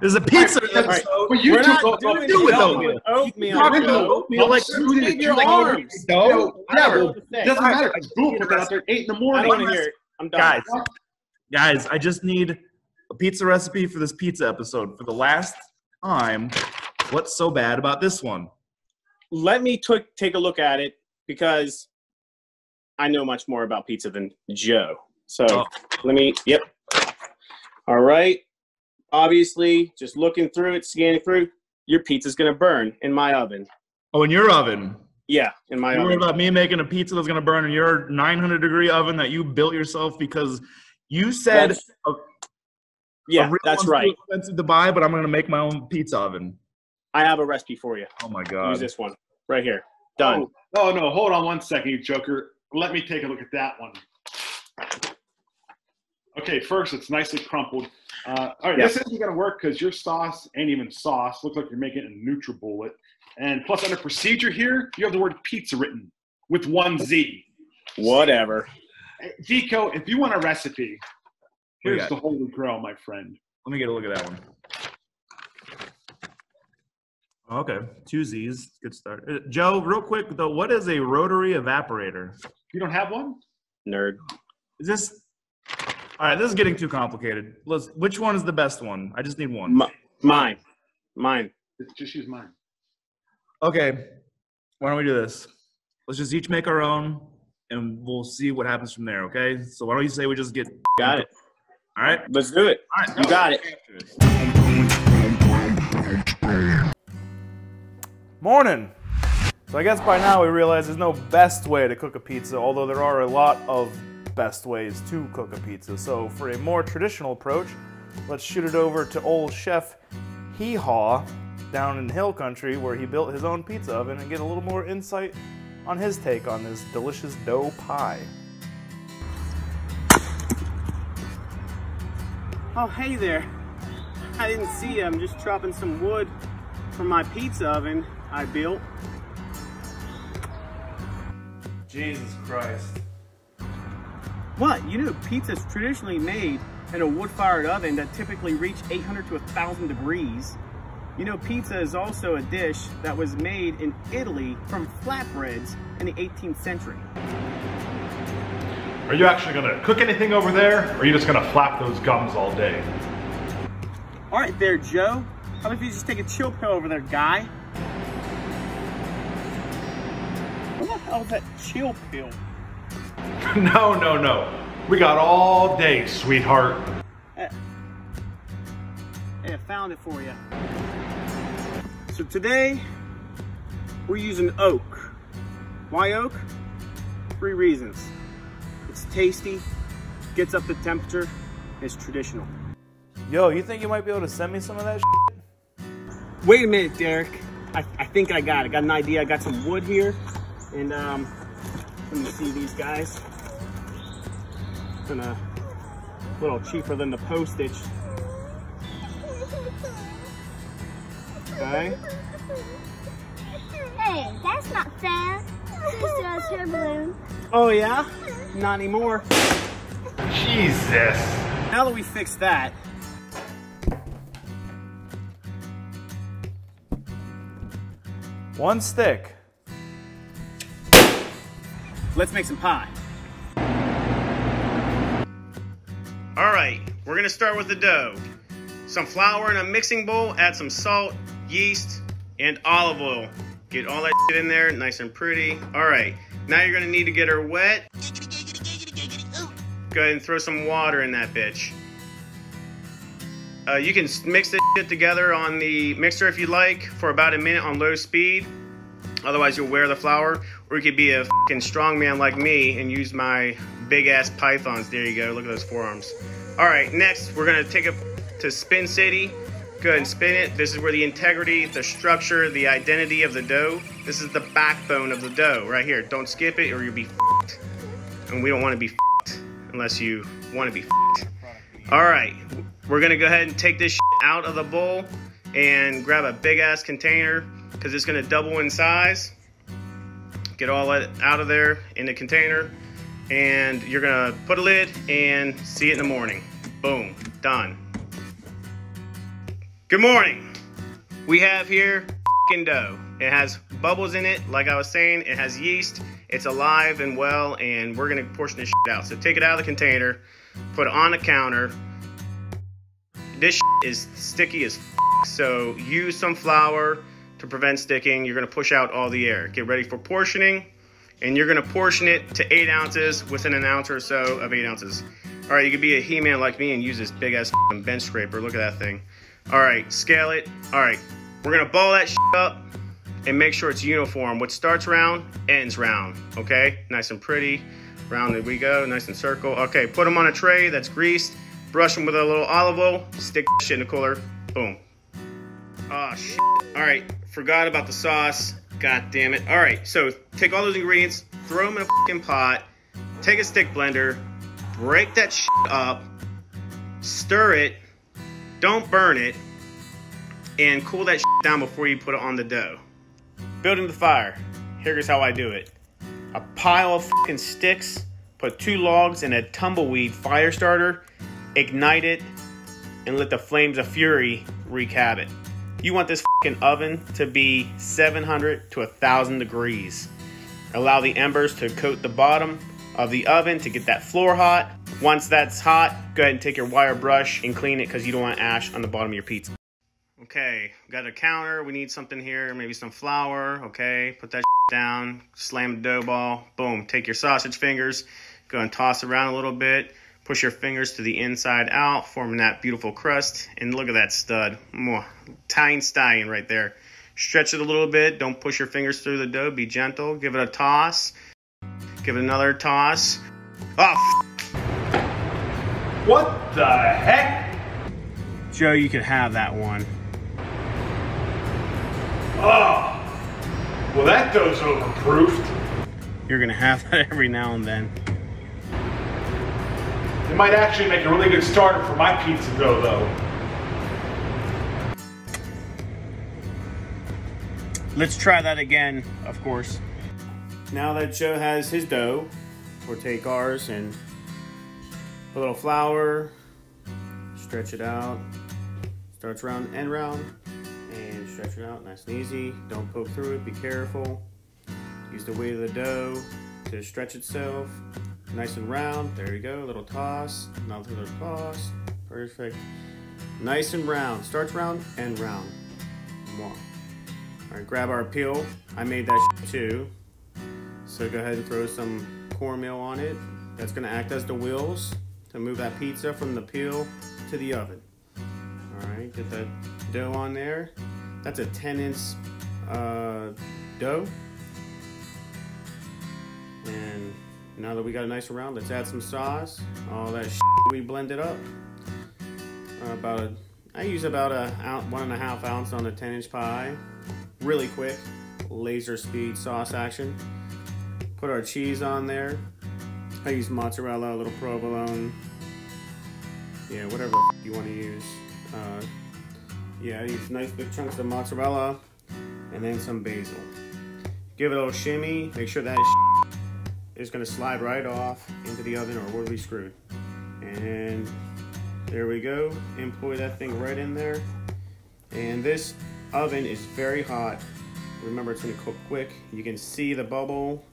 There's a pizza Right, episode. right. But you We're not doing do with oatmeal. oatmeal. Oatmeal. Talking bro. about oatmeal, like, you're your like, arms. No, No, yeah, don't well, know what to say. doesn't matter. I Because Boom need got a out there eight in the I morning. don't want to hear it. I'm done. Guys, guys, I just need a pizza recipe for this pizza episode. For the last time, what's so bad about this one? let me took take a look at it because I know much more about pizza than Joe. So Oh. let me. Yep. All right. Obviously, just looking through it, scanning through, your pizza's gonna burn in my oven. Oh, in your oven. Yeah, in my You worried oven. about me making a pizza that's gonna burn in your 900 degree oven that you built yourself because you said That's- a, yeah, a real that's one's right. too expensive to buy, but I'm gonna make my own pizza oven. I have a recipe for you. Oh my god! Use this one right here. Done. Oh, no, no, hold on one second, you joker. Let me take a look at that one. Okay, first, it's nicely crumpled. Uh, all right, Yeah. this isn't going to work because your sauce ain't even sauce. Looks like you're making a NutriBullet. And plus, under procedure here, you have the word pizza written with one Z. Whatever. Hey, Vico, if you want a recipe, What do you here's got? the holy grail, my friend. Let me get a look at that one. Okay, two Z's. Good start. Uh, Joe, real quick though, what is a rotary evaporator? You don't have one? Nerd. Is this? All right, this is getting too complicated. Let's. Which one is the best one? I just need one. Mi- mine. Mine. Just use mine. Okay, why don't we do this? Let's just each make our own, and we'll see what happens from there. Okay. So why don't you say we just get? Got it. All right. Let's do it. All right. You got it. Morning! So I guess by now we realize there's no best way to cook a pizza, although there are a lot of best ways to cook a pizza. So for a more traditional approach, let's shoot it over to old chef Hee Haw down in Hill Country where he built his own pizza oven and get a little more insight on his take on this delicious dough pie. Oh, hey there. I didn't see you. I'm just chopping some wood from my pizza oven I built. Jesus Christ. What? You know, pizza's traditionally made in a wood-fired oven that typically reach 800 to 1,000 degrees. You know, pizza is also a dish that was made in Italy from flatbreads in the 18th century. Are you actually gonna cook anything over there, or are you just gonna flap those gums all day? All right there, Joe. How about if you just take a chill pill over there, guy? What the hell is that chill pill? no, no, no. We got all day, sweetheart. Hey, I found it for you. So today, we're using oak. Why oak? Three reasons. It's tasty, gets up the temperature, it's traditional. Yo, you think you might be able to send me some of that shit? Wait a minute, Derek. I, I think I got it. I got an idea. I got some wood here. And um, let me see these guys. Gonna a little cheaper than the postage. Okay. Hey, that's not fair. Sister has her balloon. Oh yeah? Not anymore. Jesus. Now that we fixed that, One stick. Let's make some pie. All right, we're gonna start with the dough. Some flour in a mixing bowl, add some salt, yeast, and olive oil. Get all that shit in there, nice and pretty. All right, now you're gonna need to get her wet. Go ahead and throw some water in that bitch. Uh, you can mix this shit together on the mixer if you like for about a minute on low speed. Otherwise, you'll wear the flour. Or you could be a fucking strong man like me and use my big ass pythons. There you go. Look at those forearms. All right, next we're gonna take it to Spin City. Go ahead and spin it. This is where the integrity, the structure, the identity of the dough. This is the backbone of the dough right here. Don't skip it or you'll be fucked. And we don't want to be fucked unless you want to be fucked. All right, we're gonna go ahead and take this out of the bowl and grab a big ass container because it's gonna double in size. Get all that out of there in the container, and you're gonna put a lid and see it in the morning. Boom, done. Good morning. We have here dough. It has bubbles in it, like I was saying. It has yeast. It's alive and well, and we're gonna portion this out. So take it out of the container, put it on the counter. This is sticky as so use some flour to prevent sticking. You're gonna push out all the air. Get ready for portioning, and you're gonna portion it to eight ounces within an ounce or so of eight ounces. All right, you could be a He-Man like me and use this big ass bench scraper. Look at that thing. All right, scale it. All right, we're gonna ball that up and make sure it's uniform. What starts round, ends round, okay? Nice and pretty. Round we go, nice and circle. Okay, put them on a tray that's greased. Brush them with a little olive oil. Stick shit in the cooler. Boom. Oh, shit. All right, forgot about the sauce. God damn it. All right, so take all those ingredients, throw them in a fucking pot, take a stick blender, break that shit up, stir it, don't burn it, and cool that down before you put it on the dough. Building the fire. Here's how I do it. A pile of fucking sticks, put two logs in a tumbleweed fire starter, ignite it, and let the flames of fury wreak havoc. You want this oven to be 700 to 1000 degrees. Allow the embers to coat the bottom of the oven to get that floor hot. Once that's hot, go ahead and take your wire brush and clean it because you don't want ash on the bottom of your pizza. Okay, got a counter. We need something here, maybe some flour. Okay, put that down, slam the dough ball. Boom, take your sausage fingers, go and toss around a little bit. Push your fingers to the inside out, forming that beautiful crust. And look at that stud. Mwah. Tying stallion right there. Stretch it a little bit. Don't push your fingers through the dough. Be gentle. Give it a toss. Give it another toss. Oh, What the heck? Joe, you could have that one. Oh. Well, that dough's overproofed. You're gonna have that every now and then. It might actually make a really good starter for my pizza dough, though. Let's try that again, of course. Now that Joe has his dough, we'll take ours and a little flour, stretch it out, starts round and round, and stretch it out nice and easy. Don't poke through it, be careful. Use the weight of the dough to stretch itself. Nice and round, there you go, little toss, another little toss, perfect. Nice and round, starts round and round. Mwah. All right, grab our peel. I made that too. So go ahead and throw some cornmeal on it. That's gonna act as the wheels to move that pizza from the peel to the oven. All right, get that dough on there. That's a 10 inch uh, dough. And now that we got a nice round, let's add some sauce. All that we blended up. Uh, about a, I use about a ounce, one and a half ounce on a 10 inch pie really quick, laser speed sauce action. Put our cheese on there. I use mozzarella, a little provolone. Yeah, whatever you want to use. Uh, yeah, I use nice big chunks of mozzarella and then some basil. Give it a little shimmy. Make sure that is going to slide right off into the oven or we'll be screwed. And there we go. Employ that thing right in there. And this oven is very hot. Remember, it's gonna cook quick. You can see the bubble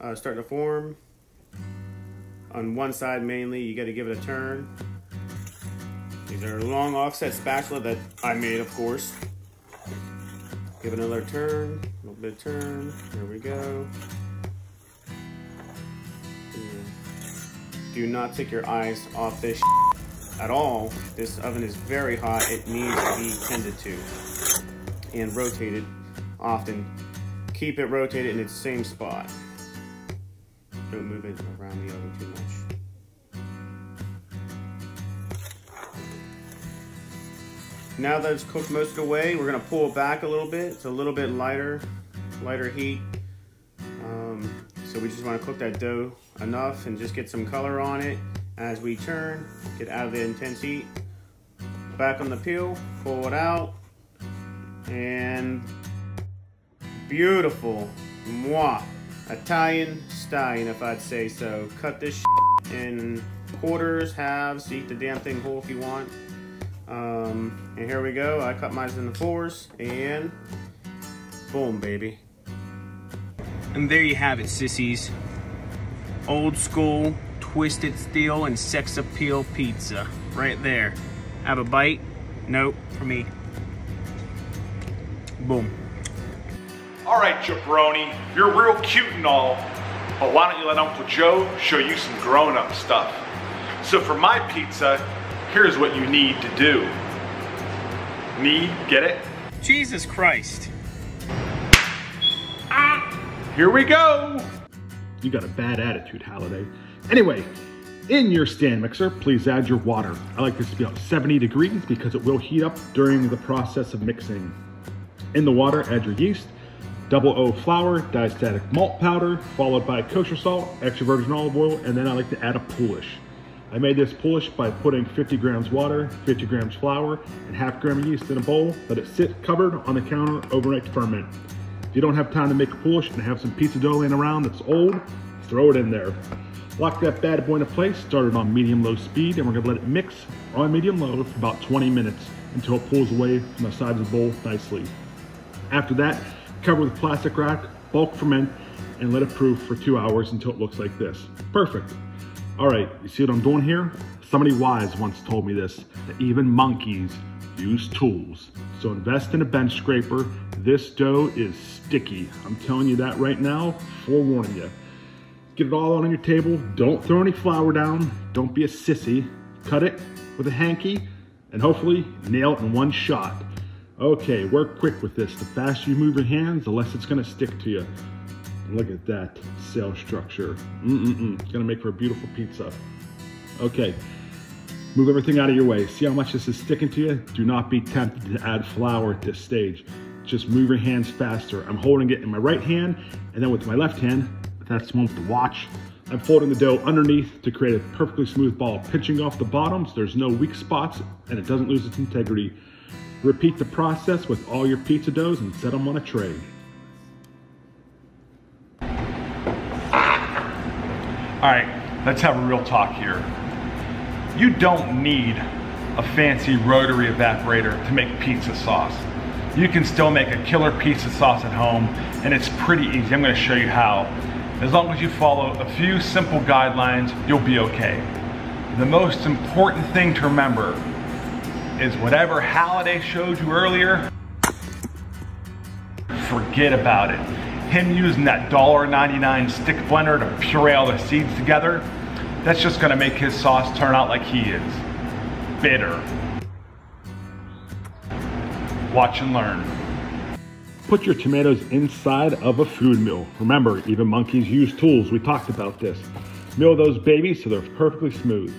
uh, starting to form. On one side mainly, you gotta give it a turn. These are long offset spatula that I made, of course. Give it another turn, a little bit turn. There we go. Do not take your eyes off this at all. This oven is very hot. It needs to be tended to and rotated often. Keep it rotated in its same spot. Don't move it around the oven too much. Now that it's cooked most of the way, we're gonna pull it back a little bit. It's a little bit lighter, lighter heat. We just wanna cook that dough enough and just get some color on it as we turn, get out of the intense heat. Back on the peel, pull it out, and beautiful, moi, Italian stallion, if I'd say so. Cut this in quarters, halves, eat the damn thing whole if you want. Um, and here we go. I cut mine into fours and boom, baby. And there you have it, sissies. Old school, twisted steel, and sex appeal pizza. Right there. Have a bite? Nope, for me. Boom. All right, jabroni, you're real cute and all, but why don't you let Uncle Joe show you some grown-up stuff? So for my pizza, here's what you need to do. Need, get it? Jesus Christ. Here we go. You got a bad attitude, Halliday. Anyway, in your stand mixer, please add your water. I like this to be about 70 degrees because it will heat up during the process of mixing. In the water, add your yeast, double O flour, diastatic malt powder, followed by kosher salt, extra virgin olive oil, and then I like to add a poolish. I made this poolish by putting 50 grams water, 50 grams flour, and half gram of yeast in a bowl. Let it sit covered on the counter overnight to ferment. If you don't have time to make a poolish and have some pizza dough laying around that's old, throw it in there. Lock that bad boy into place, start it on medium-low speed, and we're gonna let it mix on medium-low for about 20 minutes until it pulls away from the sides of the bowl nicely. After that, cover with plastic wrap, bulk ferment, and let it proof for two hours until it looks like this. Perfect. All right, you see what I'm doing here? Somebody wise once told me this, that even monkeys use tools. So invest in a bench scraper. This dough is sticky. I'm telling you that right now, forewarning you. Get it all out on your table. Don't throw any flour down. Don't be a sissy. Cut it with a hanky and hopefully nail it in one shot. Okay, work quick with this. The faster you move your hands, the less it's gonna stick to you. Look at that cell structure. Mm-mm-mm. It's gonna make for a beautiful pizza. Okay, move everything out of your way. See how much this is sticking to you? Do not be tempted to add flour at this stage. Just move your hands faster. I'm holding it in my right hand, and then with my left hand, that's the one with the watch, I'm folding the dough underneath to create a perfectly smooth ball, pinching off the bottoms. There's no weak spots, and it doesn't lose its integrity. Repeat the process with all your pizza doughs and set them on a tray. All right, let's have a real talk here. You don't need a fancy rotary evaporator to make pizza sauce. You can still make a killer pizza sauce at home, and it's pretty easy. I'm gonna show you how. As long as you follow a few simple guidelines, you'll be okay. The most important thing to remember is whatever Halliday showed you earlier, forget about it. Him using that $1.99 stick blender to puree all the seeds together, that's just gonna make his sauce turn out like he is. Bitter. Watch and learn. Put your tomatoes inside of a food mill. Remember, even monkeys use tools. We talked about this. Mill those babies so they're perfectly smooth.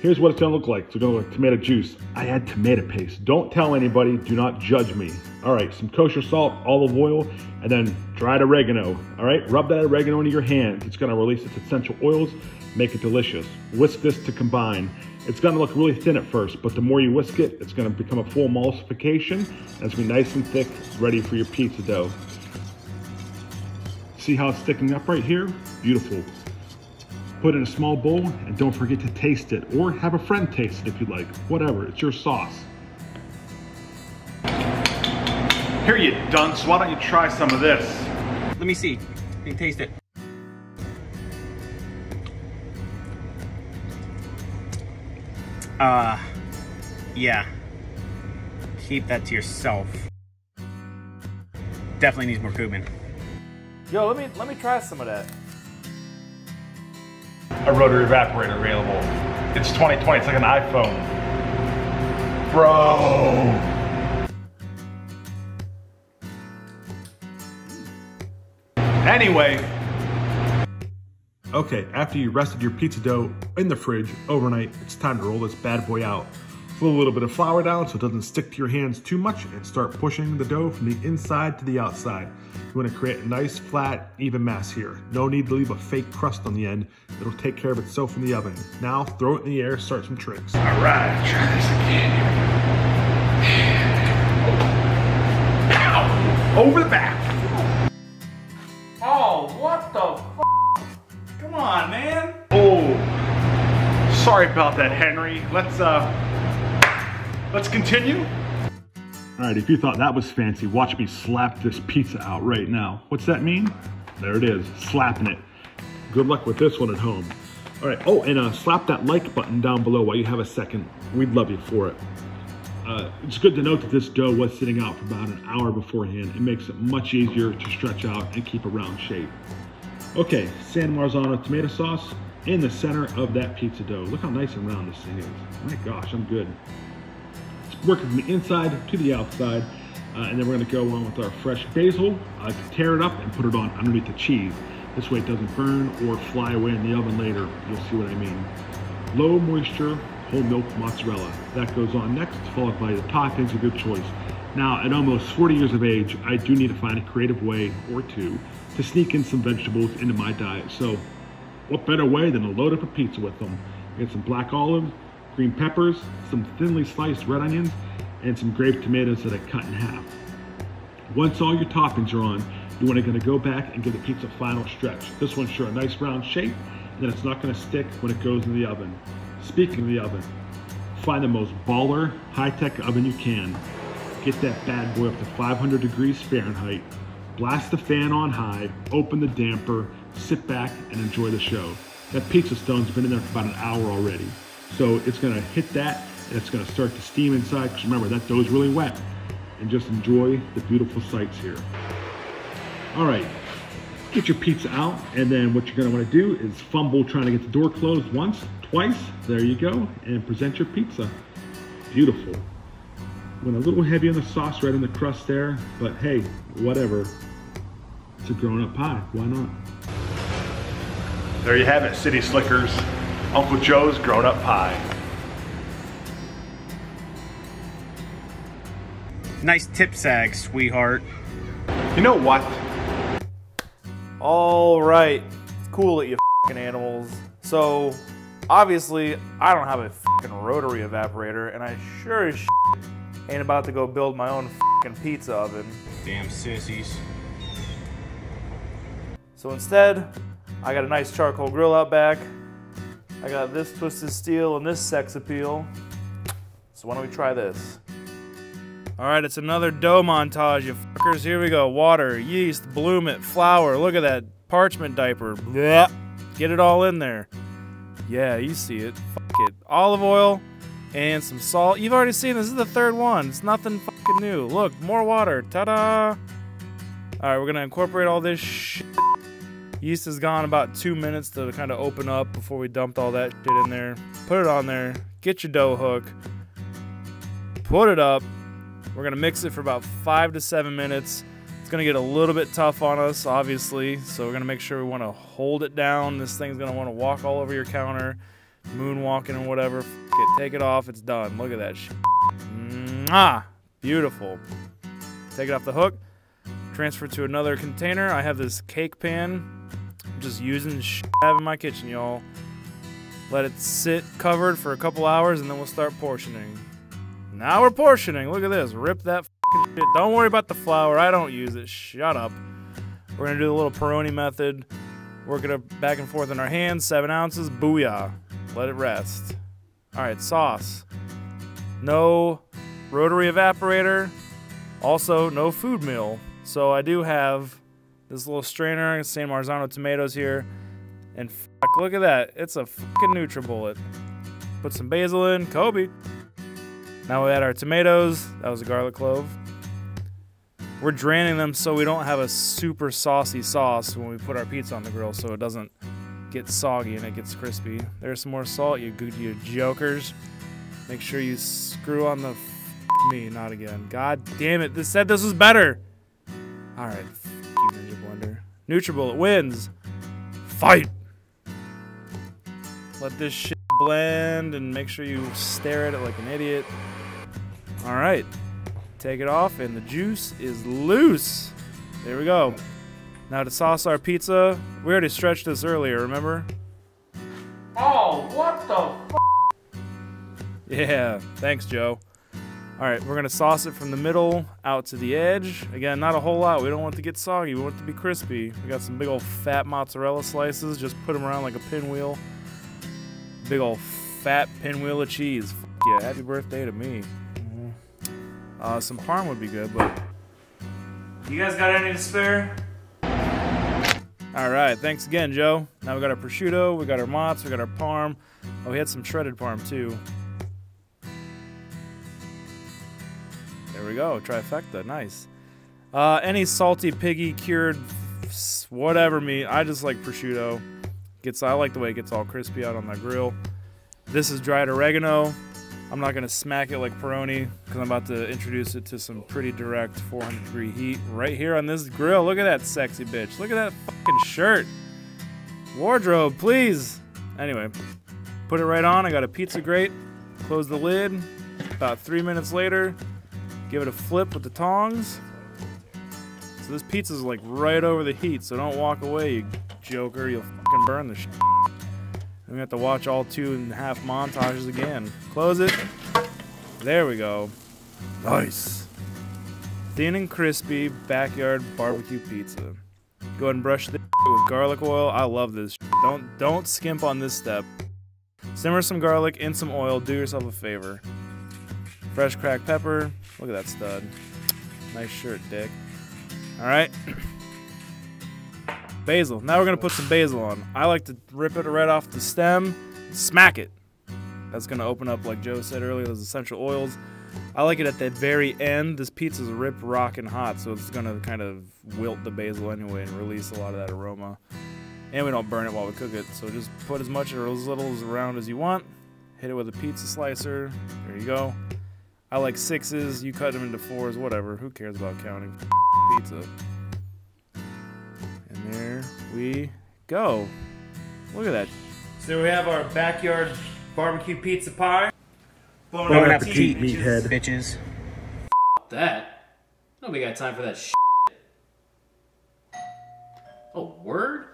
Here's what it's gonna look like. It's gonna look like tomato juice. I add tomato paste. Don't tell anybody, do not judge me. All right, some kosher salt, olive oil, and then dried oregano. All right, rub that oregano into your hands. It's gonna release its essential oils, make it delicious. Whisk this to combine. It's gonna look really thin at first, but the more you whisk it, it's gonna become a full emulsification, and it's gonna be nice and thick, ready for your pizza dough. See how it's sticking up right here? Beautiful. Put in a small bowl, and don't forget to taste it, or have a friend taste it if you like. Whatever, it's your sauce. Here you dunce, why don't you try some of this? Let me see. Let me taste it. Uh, yeah. Keep that to yourself. Definitely needs more cumin. Yo, let me let me try some of that. A rotary evaporator available. It's 2020, it's like an iPhone. Bro. Anyway, Okay, after you rested your pizza dough in the fridge overnight, it's time to roll this bad boy out. Put a little bit of flour down so it doesn't stick to your hands too much and start pushing the dough from the inside to the outside. You wanna create a nice, flat, even mass here. No need to leave a fake crust on the end. It'll take care of itself in the oven. Now throw it in the air, start some tricks. all right, try this again. Ow! Over the back. Sorry about that, Henry. Let's uh, Let's continue. All right, if you thought that was fancy, watch me slap this pizza out right now. What's that mean? There it is, slapping it. Good luck with this one at home. All right, oh, and uh, slap that like button down below while you have a second. We'd love you for it. Uh, it's good to note that this dough was sitting out for about an hour beforehand. It makes it much easier to stretch out and keep a round shape. Okay, San Marzano tomato sauce in the center of that pizza dough. Look how nice and round this thing is. My gosh, I'm good. It's working from the inside to the outside. Uh, and then we're gonna go on with our fresh basil, uh, tear it up and put it on underneath the cheese. This way it doesn't burn or fly away in the oven later. You'll see what I mean. Low moisture, whole milk mozzarella. That goes on next, followed by the toppings, a good choice. Now, at almost 40 years of age, I do need to find a creative way or two to sneak in some vegetables into my diet. So, what better way than to load up a pizza with them? Get some black olives, green peppers, some thinly sliced red onions, and some grape tomatoes that I cut in half. Once all your toppings are on, you want to go back and give the pizza a final stretch. This one's sure a nice round shape, and then it's not gonna stick when it goes in the oven. Speaking of the oven, find the most baller, high-tech oven you can. Get that bad boy up to 500 degrees Fahrenheit, blast the fan on high, open the damper, sit back and enjoy the show. That pizza stone's been in there for about an hour already. So it's gonna hit that and it's gonna start to steam inside, because remember, that dough's really wet. And just enjoy the beautiful sights here. All right, get your pizza out, and then what you're gonna wanna do is fumble trying to get the door closed once, twice, there you go, and present your pizza. Beautiful. Went a little heavy on the sauce right in the crust there, but hey, whatever. It's a grown-up pie, why not? There you have it, City Slickers. Uncle Joe's grown up pie. Nice tip sag, sweetheart. You know what? All right, cool it, you fucking animals. So, obviously, I don't have a fucking rotary evaporator, and I sure as shit ain't about to go build my own fucking pizza oven. Damn sissies. So instead, I got a nice charcoal grill out back. I got this twisted steel and this sex appeal. So why don't we try this? All right, it's another dough montage, you fuckers. Here we go. Water, yeast, bloom it, flour. Look at that parchment diaper. Blah. Get it all in there. Yeah, you see it. Fuck it. Olive oil and some salt. You've already seen this. This is the third one. It's nothing fucking new. Look, more water. Ta-da! All right, we're gonna incorporate all this shit. Yeast has gone about two minutes to kind of open up before we dumped all that shit in there. Put it on there. Get your dough hook. Put it up. We're gonna mix it for about five to seven minutes. It's gonna get a little bit tough on us, obviously. So we're gonna make sure we want to hold it down. This thing's gonna want to walk all over your counter, moonwalking and whatever. F it, take it off. It's done. Look at that shit. Beautiful. Take it off the hook. Transfer to another container. I have this cake pan. Just using shit I have in my kitchen, y'all. Let it sit covered for a couple hours, and then we'll start portioning. Now we're portioning. Look at this. Rip that shit. Don't worry about the flour. I don't use it. Shut up. We're gonna do the little Peroney method. Work it back and forth in our hands. Seven ounces. Booyah. Let it rest. All right, sauce. No rotary evaporator. Also, no food mill. So I do have this little strainer, San Marzano tomatoes here. And fuck, look at that. It's a fucking NutriBullet. Put some basil in. Kobe. Now we add our tomatoes. That was a garlic clove. We're draining them so we don't have a super saucy sauce when we put our pizza on the grill so it doesn't get soggy and it gets crispy. There's some more salt, you good you jokers. Make sure you screw on the me, not again. God damn it, this said this was better. Ninja Blender. NutriBullet wins. Fight! Let this shit blend and make sure you stare at it like an idiot. Alright. Take it off and the juice is loose. There we go. Now to sauce our pizza, we already stretched this earlier, remember? Oh, what the f? Yeah, thanks, Joe. All right, we're gonna sauce it from the middle out to the edge. Again, not a whole lot. We don't want it to get soggy. We want it to be crispy. We got some big old fat mozzarella slices. Just put them around like a pinwheel. Big old fat pinwheel of cheese. F yeah, happy birthday to me. Uh, some parm would be good, but you guys got any to spare? All right, thanks again, Joe. Now we got our prosciutto, we got our mozz, we got our parm. Oh, we had some shredded parm too. We go, trifecta, nice. Uh, any salty, piggy, cured, whatever meat. I just like prosciutto. Gets I like the way it gets all crispy out on the grill. This is dried oregano. I'm not gonna smack it like Peroney because I'm about to introduce it to some pretty direct 400 degree heat right here on this grill. Look at that sexy bitch. Look at that fucking shirt. Wardrobe, please. Anyway, put it right on. I got a pizza grate. Close the lid. About three minutes later, give it a flip with the tongs. So this pizza's like right over the heat, so don't walk away, you joker. You'll fucking burn the shit. We have to watch all two and a half montages again. Close it. There we go. Nice. Thin and crispy backyard barbecue pizza. Go ahead and brush this with garlic oil. I love this. Don't don't skimp on this step. Simmer some garlic in some oil. Do yourself a favor. Fresh cracked pepper. Look at that stud. Nice shirt, Dick. All right. Basil. Now we're gonna put some basil on. I like to rip it right off the stem, smack it. That's gonna open up, like Joe said earlier, those essential oils. I like it at the very end. This pizza's rip, rockin' hot, so it's gonna kind of wilt the basil anyway and release a lot of that aroma. And we don't burn it while we cook it, so just put as much or as little as around as you want. Hit it with a pizza slicer. There you go. I like sixes. You cut them into fours, whatever. Who cares about counting pizza? And there we go. Look at that. So we have our backyard barbecue pizza pie. Bon Bon appetit, meathead. bitches. That? Nobody got time for that shit. Oh, word?